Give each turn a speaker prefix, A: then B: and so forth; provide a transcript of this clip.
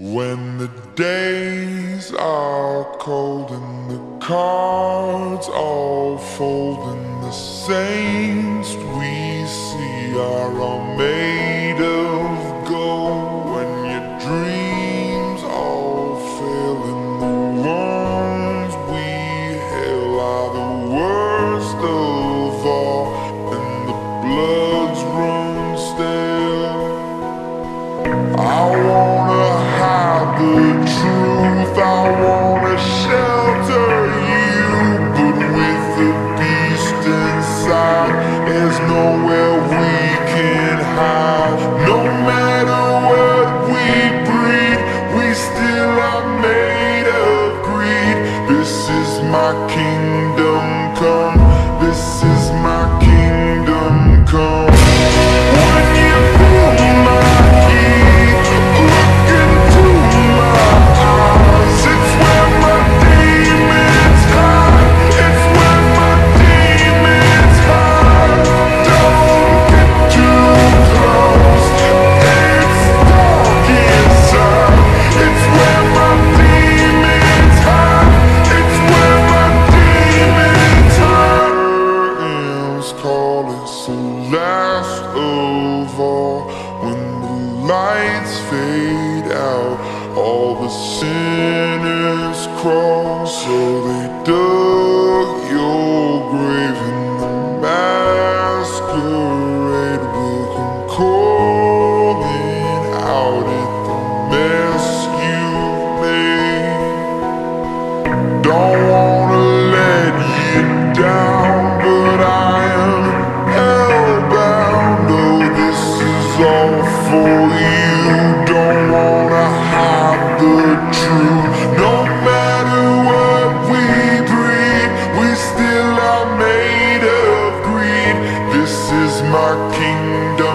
A: When the days are cold and the cards all fold and the saints we see are all made of gold. When your dreams all fail and the ones we hail are the worst of all and the bloods run stale. I wanna kingdom come, of all when the lights fade out all the sinners crawl. So they dug your grave in the masquerade will come calling out at the mess you made. Don't my kingdom